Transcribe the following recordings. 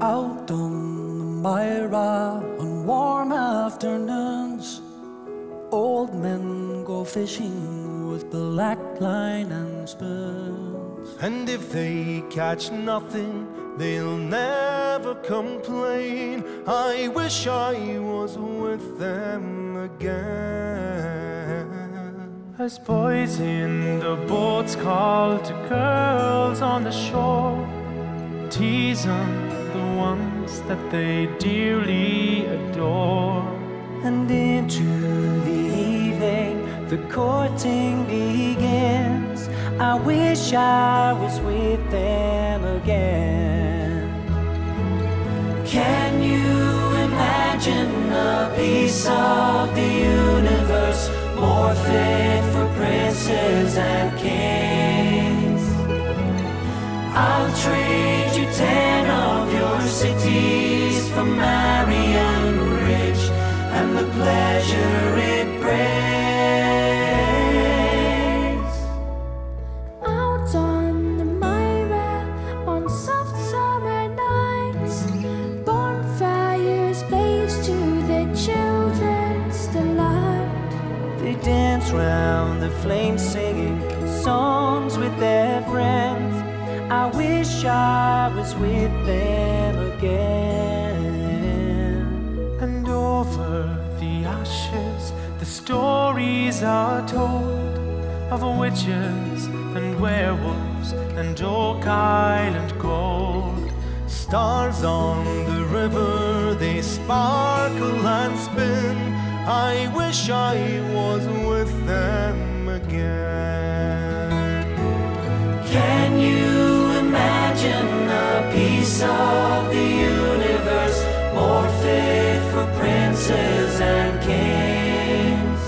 Mira on the Mira on warm afternoons. Old men go fishing with black line and spoons. And if they catch nothing, they'll never complain. I wish I was with them again. As boys in the boats call to girls on the shore, tease them the ones that they dearly adore. And into the evening, the courting begins. I wish I was with them again. Can you imagine a piece of the universe more fit for princes and kings? I'll trade you ten cities for Marion Bridge and the pleasure it brings. Out on the Mira on soft summer nights, bonfires blaze to the children's delight. They dance round the flames singing songs with their friends. I wish I was with them again. And over the ashes, the stories are told of witches and werewolves and Oak Island gold. Stars on the river, they sparkle and spin. I wish I was fit for princes and kings?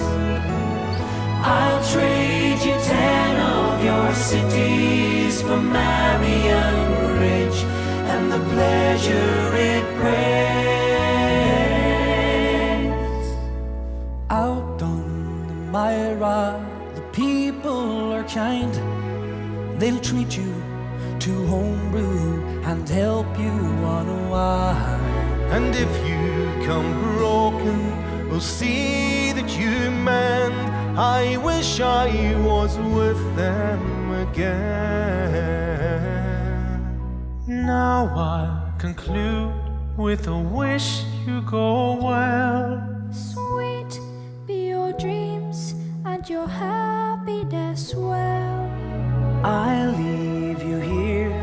I'll trade you ten of your cities for Marion Bridge and the pleasure it brings. Out on the Mira, the people are kind. They'll treat you to homebrew and help you unwind. And if you come broken, we'll see that you mend. I wish I was with them again. Now I'll conclude with a wish you go well. Sweet be your dreams and your happiness well. I'll leave you here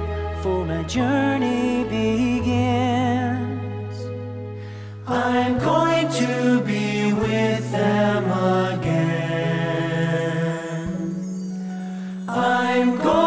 for my journey I'm going.